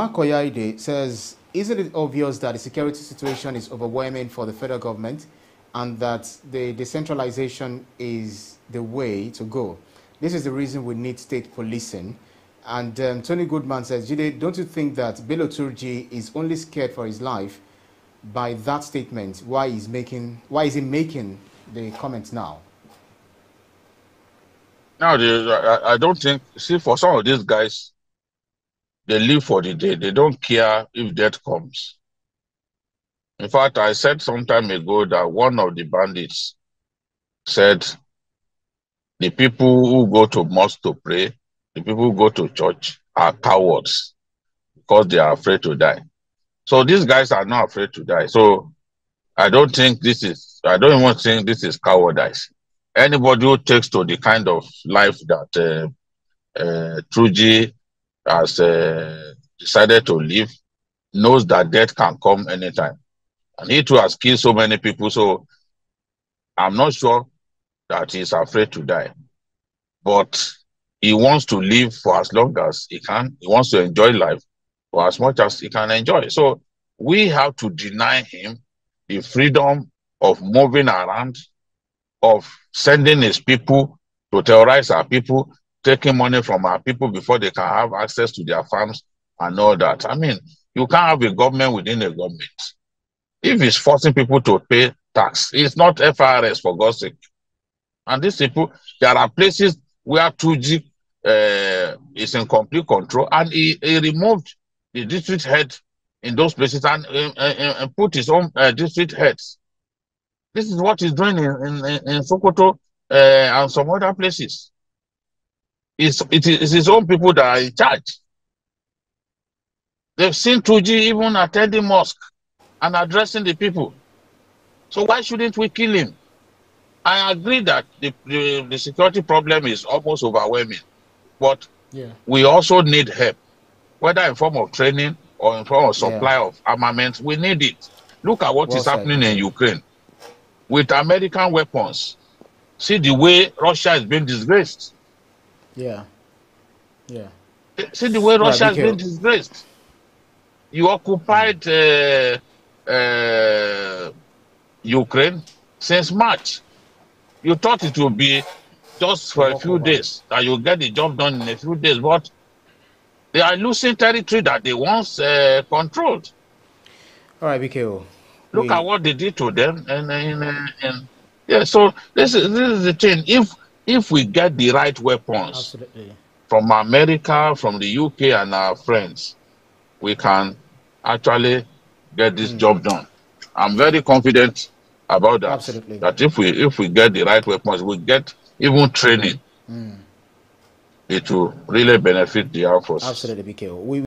Koyaide says, isn't it obvious that the security situation is overwhelming for the federal government and that the decentralization is the way to go? This is the reason we need state policing. And um, Tony Goodman says, Jide, don't you think that Bello Turji is only scared for his life by that statement? Why is making? Why is he making the comments now? Now, I don't think. See, for some of these guys, they live for the day. They don't care if death comes. In fact, I said some time ago that one of the bandits said the people who go to mosque to pray, the people who go to church are cowards because they are afraid to die. So these guys are not afraid to die. So I don't think this is, I don't even think this is cowardice. Anybody who takes to the kind of life that uh, uh, Turji has uh, decided to live knows that death can come anytime. And he too has killed so many people. So I'm not sure that he's afraid to die. But he wants to live for as long as he can. He wants to enjoy life for as much as he can enjoy. So we have to deny him the freedom of moving around, of sending his people to terrorize our people, taking money from our people before they can have access to their farms and all that. I mean, you can't have a government within a government. If it's forcing people to pay tax, it's not FRS for God's sake. And these people, there are places where Turji uh, is in complete control, and he, he, removed the district head in those places and, uh, uh, and put his own uh, district heads. This is what he's doing in, in, in Sokoto uh, and some other places. It's, it is his own people that are in charge. They've seen Turji even attending mosque and addressing the people. So why shouldn't we kill him? I agree that the, the, the security problem is almost overwhelming, but yeah. we also need help, whether in form of training or in form of supply yeah. of armaments. We need it. Look at what well is said. happening in Ukraine with American weapons. See the way Russia is being disgraced. Yeah. Yeah. See the way Russia has been disgraced. You occupied uh, uh, Ukraine since March. You thought it would be just for a few days that you get the job done in a few days, but they are losing territory that they once uh, controlled. All right, BKO. Look we... at what they did to them, and, and, and yeah. So this is this is the thing. If if we get the right weapons Absolutely. from America, from the UK, and our friends, we can actually get this mm. job done. I'm very confident about that. Absolutely. That if we if we get the right weapons, we get even training. Mm. It will really benefit the armed forces. Absolutely, BKO. We